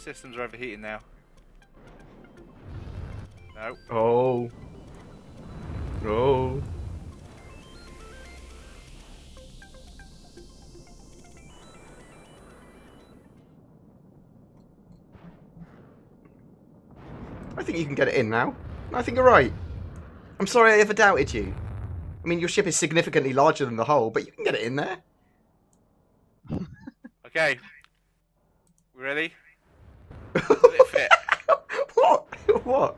systems are overheating now. No. Oh. Oh. I think you can get it in now. I think you're right. I'm sorry I ever doubted you. I mean, your ship is significantly larger than the hull, but you can get it in there. Okay. We ready? It what? What?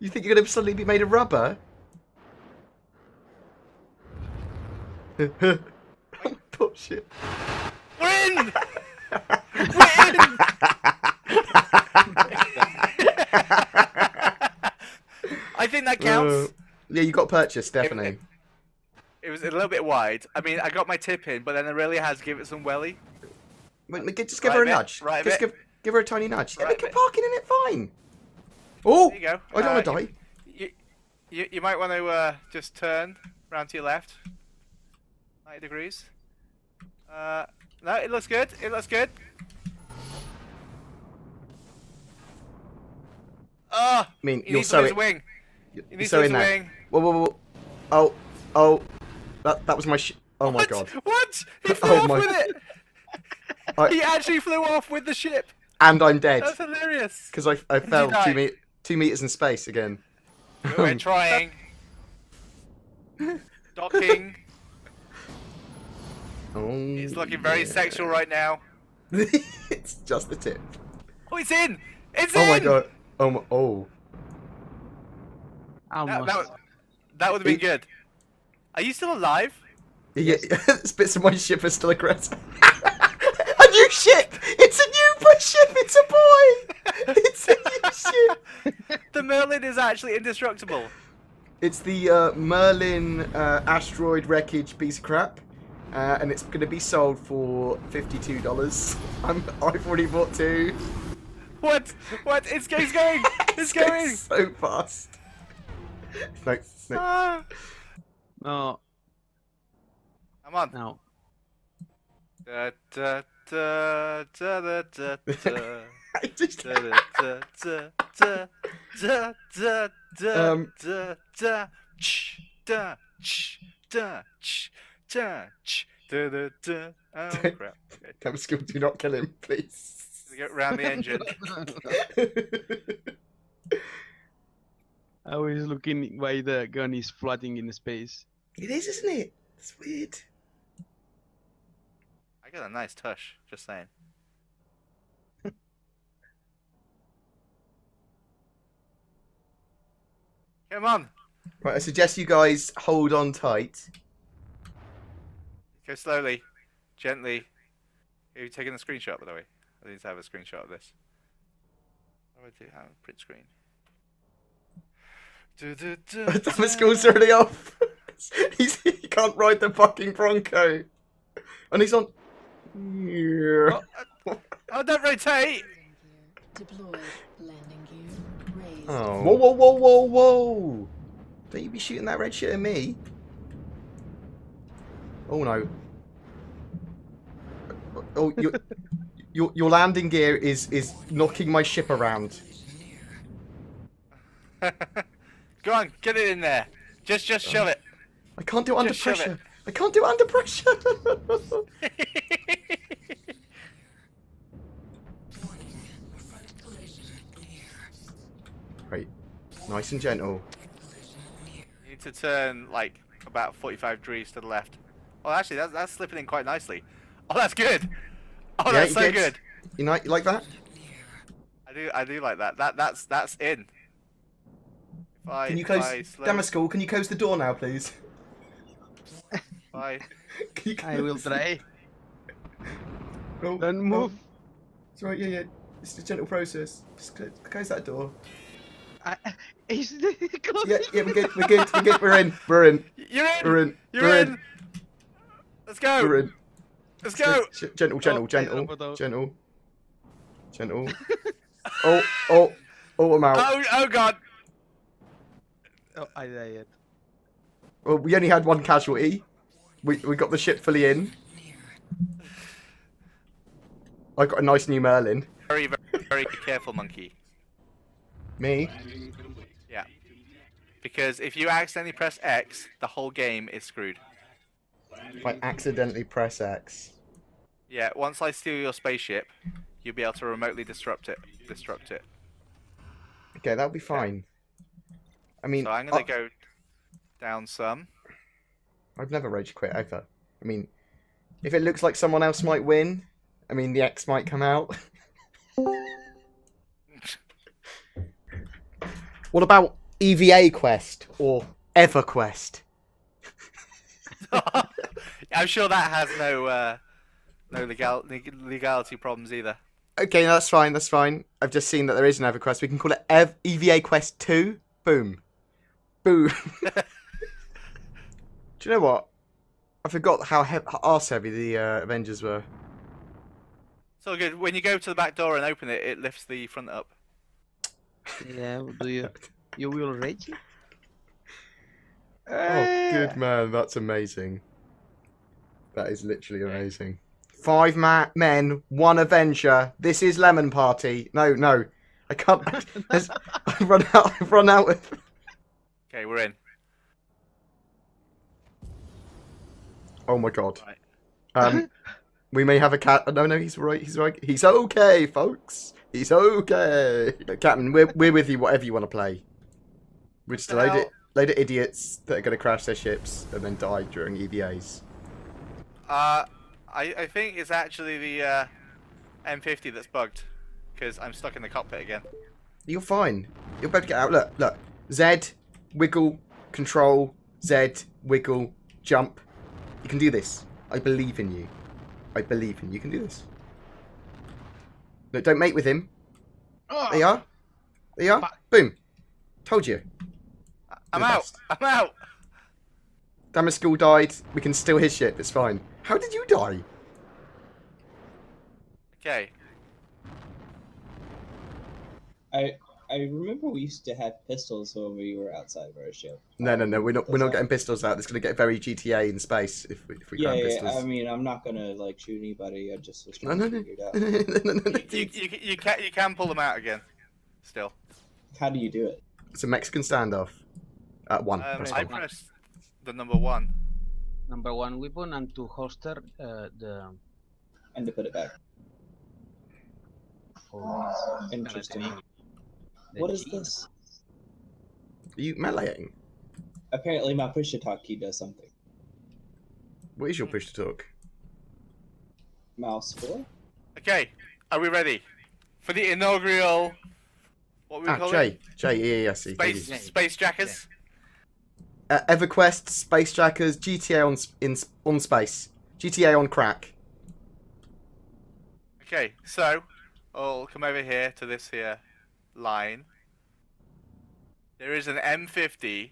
You think you're going to suddenly be made of rubber? Bullshit. We're in! We're! I think that counts. Uh, yeah, you got purchased, definitely. It was a little bit wide. I mean, I got my tip in, but then had to give it some welly. Wait, just give Right her a bit, nudge. right just bit. give, give her a tiny nudge. Yeah, Right we can park it in it fine. Oh, There you go. I don't want to Uh, die. You, you, you might want to uh, just turn round to your left. 90 degrees. Uh, no, it looks good. It looks good. Oh, I mean, you're needs so in, wing. you're so in there. wing. Whoa, whoa, whoa. Oh, oh, that that was my sh. Oh my what? god. What? He flew Oh off my- with it. I- He actually flew off with the ship. And I'm dead That's hilarious. because I I fell two, me- two meters in space again. We're um. trying. Docking. Oh, It's looking very yeah. sexual right now. it's just the tip. Oh, it's in! It's Oh in! Oh my god. Oh, my, oh. That, that, would- that would have been It- good. Are you still alive? Yeah, there's bits of my ship are still aggressive. a new ship! It's a new bu- ship! It's a boy! It's a new ship! The Merlin is actually indestructible. It's the uh, Merlin uh, asteroid wreckage piece of crap. Uh, and it's going to be sold for $52. I'm, I've already bought two. What? What? It's, it's going! It's going! so fast. No, no. No, Come on. no. Da, da, da, da, da, da, da. I just, Da, da, da, da, da, da, da, da, Um, da, da, ch, da, ch, da, ch, da, ch, da, da, da. Oh crap. Okay. Come school, do not kill him, please. Get round the engine. I was looking why the gun is floating in space. it is, isn't it? It's weird. I got a nice tush, just saying. Come on, Right, I suggest you guys hold on tight. go slowly, gently. Are you taking a screenshot, by the way? I need to have a screenshot of this. I do? Have a print screen. Du- du- du- Damaskul's already off. He's, he can't ride the fucking Bronco. And he's on. Oh, uh, oh, don't rotate! Deployed landing gear raised. Oh. Whoa, whoa, whoa, whoa, whoa! Don't you be shooting that red shit at me. Oh no. Oh, your, your, your landing gear is, is knocking my ship around. Go on, get it in there. Just, just shove it. I can't do it under Just shove it. pressure. I can't do it under pressure. right. Nice and gentle. You need to turn like about 45 degrees to the left. Oh, actually, that's that's slipping in quite nicely. Oh, that's good. Oh, Yeah, that's so did. good. You know, you like that? I do, I do like that. That that's that's in. If I, Can you if close, I slow, Damaskul, can you close the door now, please? if I- Can you I will try. Oh, Don't oh, move. It's right, yeah, yeah. It's a gentle process. Just close, close that door. I, is it close? Yeah, yeah, we're good, we're good, we're good, we're in, we're in, You're in. we're in, You're we're in. in, Let's go. we're in. Let's go. G- Gentle, gentle, Oh, gentle, gentle, gentle. Oh, oh, oh, I'm out. Oh, oh God. Oh, I died. Well, we only had one casualty. We we got the ship fully in. I got a nice new Merlin. Very, very, very careful, monkey. Me? Yeah. Because if you accidentally press X, the whole game is screwed. If I accidentally press X. Yeah, once I steal your spaceship, you'll be able to remotely disrupt it. Disrupt it. Okay, that'll be fine. I mean, So I'm gonna I- go down some. I've never rage quit ever. I mean, if it looks like someone else might win, I mean, the X might come out. what about EVA Quest or EverQuest? I'm sure that has no uh, no legal legality problems either. Okay, no, that's fine. That's fine. I've just seen that there is an EverQuest. We can call it Ev- EVA Quest Two. Boom, boom. Do you know what? I forgot how he- arse heavy the uh, Avengers were. It's all good. When you go to the back door and open it, it lifts the front up. Yeah, do you you will rage it? Oh, good man. That's amazing. That is literally amazing. Five ma- men, one Avenger. This is Lemon Party. No, no. I can't. there's- I've run out. I've run out of. Okay, we're in. Oh my god. Right. Um, we may have a cat. No, no, he's right. He's right. He's okay, folks. He's okay. Captain, we're we're with you. Whatever you want to play. We're just a load of, load of idiots that are going to crash their ships and then die during EVAs. Uh, I I think it's actually the uh, M50 that's bugged because I'm stuck in the cockpit again. You're fine. You'll be able to get out. Look, look. Z, wiggle, control, Z, wiggle, jump. You can do this. I believe in you. I believe in you. You can do this. Look, don't mate with him. oh, There you are. There you are. Fuck. Boom. Told you. I- I'm out. best. I'm out. Damaskul died. We can steal his ship. It's fine. How did you die? Okay. I I remember we used to have pistols when we were outside of our ship. No, no, no. We're not. We're not getting pistols out. It's going to get very GTA in space if we, if we Yeah, grab yeah. pistols. I mean, I'm not gonna like shoot anybody. I just was no, trying no, to no. figure it out. no, no, no, no. You, you, you can you can pull them out again. Still. How do you do it? It's a Mexican standoff. At one. Um, press I one. pressed the number one. number one weapon and to holster uh, the And to put it back. for Interesting. The What is this? Are you meleeing? Apparently, my push to talk key does something. What is your push to talk? Mouse four. Okay. Are we ready for the inaugural? What we Ah, call Jay. it? Jay, yeah, yeah, I see. Space Yeah. Space Jackers. Uh, EverQuest, Space Jackers, GTA on in on space, GTA on crack. Okay. So, I'll come over here to this here line. There is an M50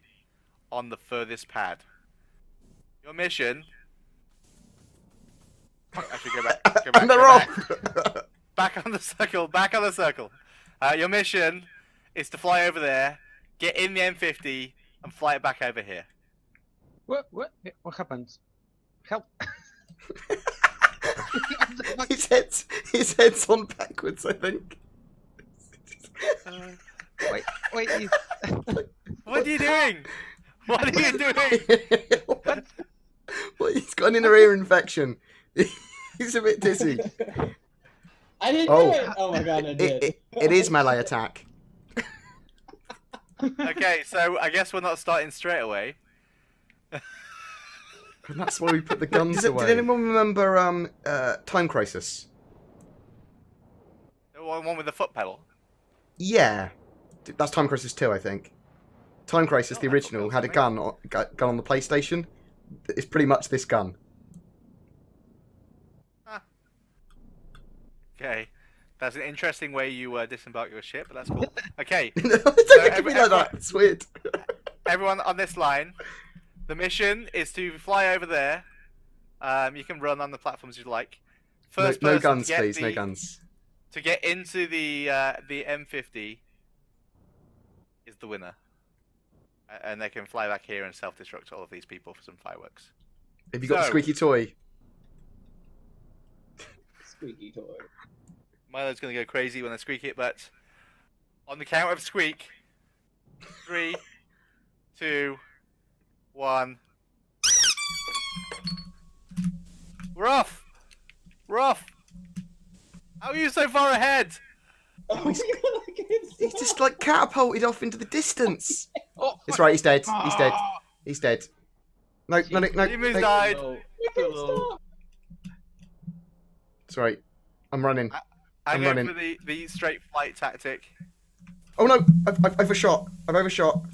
on the furthest pad. Your mission. Actually, go back. Go back. and they're go back. back on the circle, back on the circle. Uh, your mission is to fly over there, get in the M50, and fly it back over here. What what what happens? Help! his head's his head's on backwards. I think. Wait wait. It, What are you doing? What are you doing? what? What? He's got an inner ear infection. He's a bit dizzy. I didn't Oh. do it. Oh my god, I did. it, it is melee attack. Okay, so I guess we're not starting straight away. And that's why we put the guns Does Did, it- did anyone remember um uh, Time Crisis? The one one with the foot pedal. Yeah, that's Time Crisis 2, I think. Time Crisis, Oh, the original, had a gun on, gun on the PlayStation. It's pretty much this gun. Okay, that's an interesting way you uh, disembark your ship, but that's cool. Okay, Don't look at every- me like that. everyone- It's weird. everyone on this line, the mission is to fly over there. Um, you can run on the platforms you like. No, First no person guns, please. No guns. To get into the uh, the M50 is the winner, and they can fly back here and self-destruct all of these people for some fireworks. Have you got the So- squeaky toy? Squeaky toy. Milo's gonna go crazy when I squeak it, but on the count of squeak, three, two, one. We're off. We're off. How are you so far ahead? Oh, he's- God, I can't see He's just like catapulted off into the distance. Oh, It's right. He's dead. He's dead. Ah, He's dead. No, no, no, no. Emu's no. died. no. I can't Hello. stop. It's right. I'm running. I'm I'm running. for the, the straight flight tactic. Oh no! I've, I've overshot. I've overshot.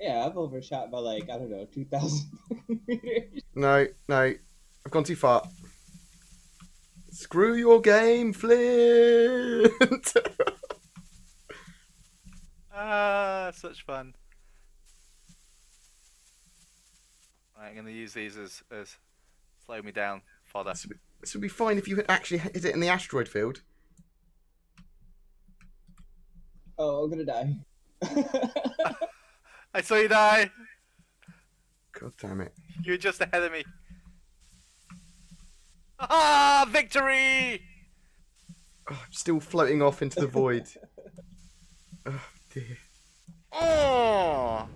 Yeah, I've overshot by like I don't know, two thousand meters. No, no. I've gone too far. Screw your game, Flint. Ah, such fun. Right, I'm going to use these as, as slow me down fodder. this, would, this would be fine if you had actually hit it in the asteroid field. Oh, I'm gonna die. I saw you die. God damn it! You were just ahead of me. Ah, victory! Oh, I'm still floating off into the void. Oh dear. Oh!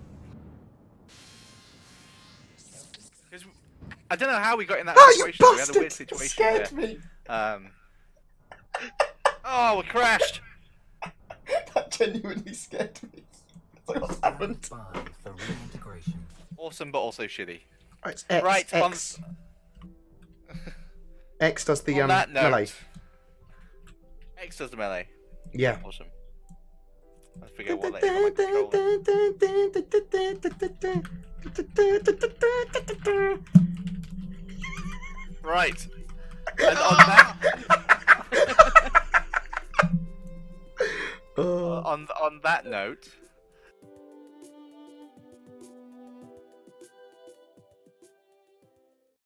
I don't know how we got in that Oh, you situation. We had a weird You situation scared there. me. Um. Oh, we crashed. That genuinely scared me. Like, what's happened? Five for reintegration. Awesome, but also shitty. Oh, it's X. Right, on- X. Does the um note, melee. X does the melee. Yeah. Awesome. I forget what that is. Right. And on that, Oh. on on that note,